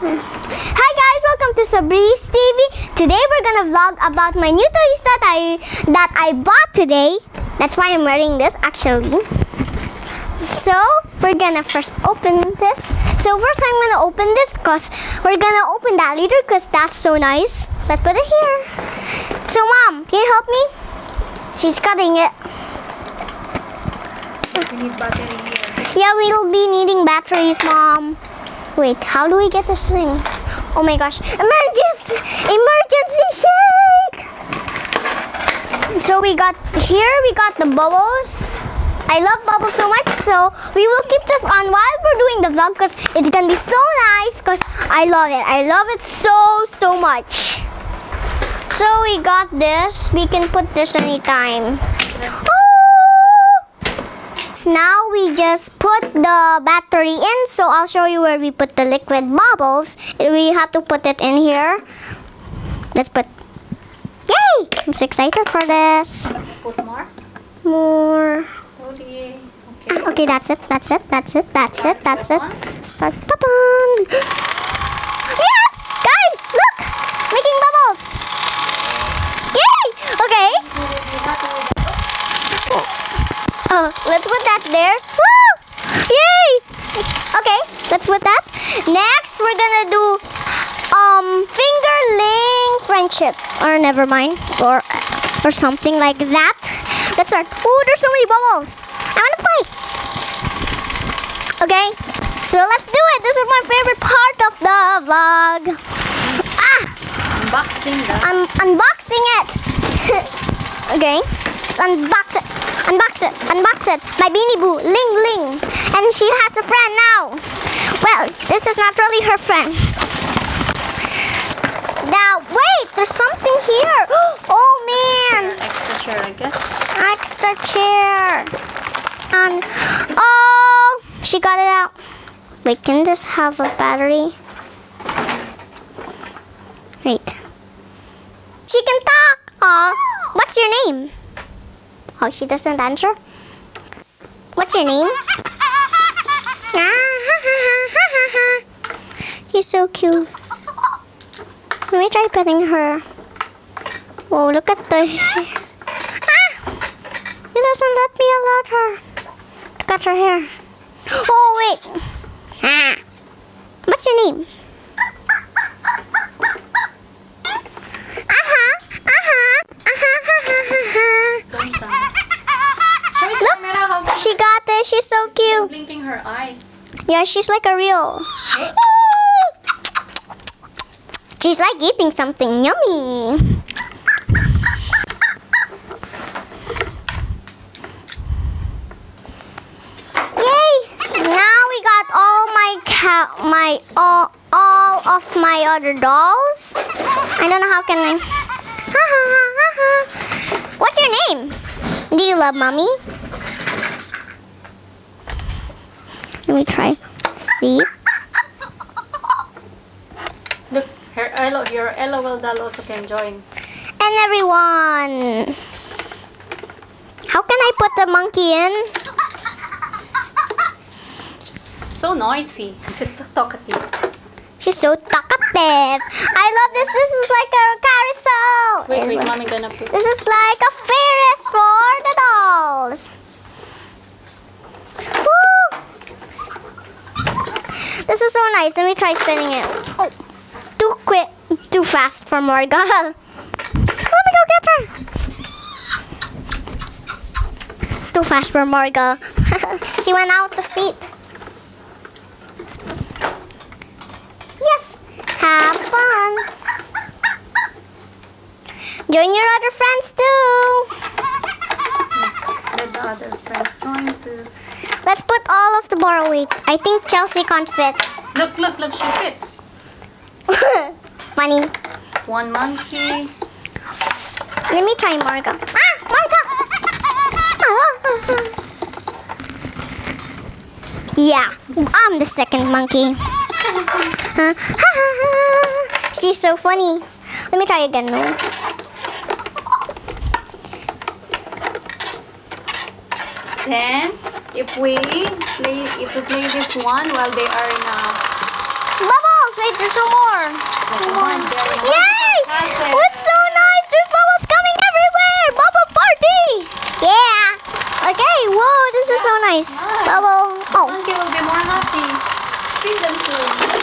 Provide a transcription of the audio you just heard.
Hi guys, welcome to Sabre's TV. Today we're gonna vlog about my new toys that I that I bought today. That's why I'm wearing this actually. So we're gonna first open this. So first I'm gonna open this cause we're gonna open that later cause that's so nice. Let's put it here. So mom, can you help me? She's cutting it. We need battery here. Yeah, we'll be needing batteries, Mom. Wait, how do we get this thing? Oh my gosh. Emergency! Emergency shake! So we got, here we got the bubbles. I love bubbles so much, so we will keep this on while we're doing the vlog because it's gonna be so nice because I love it. I love it so, so much. So we got this. We can put this anytime. Now we just put the battery in. So I'll show you where we put the liquid bubbles. We have to put it in here. Let's put. Yay! I'm so excited for this. Put more. More. Okay. Ah, Okay. That's it. That's it. That's it. That's it. That's it. Start button. Oh, let's put that there. Woo! Yay! Okay, let's put that. Next, we're gonna do um fingerling friendship, or never mind, or or something like that. Let's start. Ooh, there's so many bubbles. I wanna play. Okay, so let's do it. This is my favorite part of the vlog. Ah, Unboxing the I'm unboxing it. okay, let's unbox it. Unbox it. Unbox it. My Beanie Boo, Ling Ling. And she has a friend now. Well, this is not really her friend. Now, wait, there's something here. Oh man, extra chair, I guess. extra chair. And oh, she got it out. Wait, can this have a battery? Wait. She can talk. Aw, what's your name? Oh, she doesn't answer. What's your name? She's so cute. Let me try petting her. Oh, look at the. Ah! It doesn't let me allow her. Look at her hair. Oh, wait. Ah. What's your name? Blinking her eyes. Yeah, she's like a real. She's like eating something yummy. Yay! Now we got all my ca- my all all of my other dolls. I don't know how can I. What's your name? Do you love mommy? Let me try. Sleep. Look, her Elo, your LOL doll also can join. And everyone. How can I put the monkey in? So noisy. She's so talkative. She's so talkative. I love this. This is like a carousel. Wait, wait, mommy gonna put. This is like a Ferris for the dolls. Woo! This is so nice. Let me try spinning it. Oh, too quick, too fast for Morgan. Let me go get her. Too fast for Morgan. she went out the seat. Yes, have fun. Join your other friends too. Other friends too. Let's put all of the bar weight. I think Chelsea can't fit. Look, look, look, she fit. Funny. One monkey. Let me try Marga. Ah, Marga! yeah, I'm the second monkey. She's so funny. Let me try again. No. Then, if we play, if we play this one, while they are in a... Bubbles! Wait, there's some more! There's one. one. Yay! What's so nice? There's bubbles coming everywhere! Bubble party! Yeah! Okay, whoa, this yeah. is so nice. Bubble. Oh. Monkey will be more happy. Feed them soon.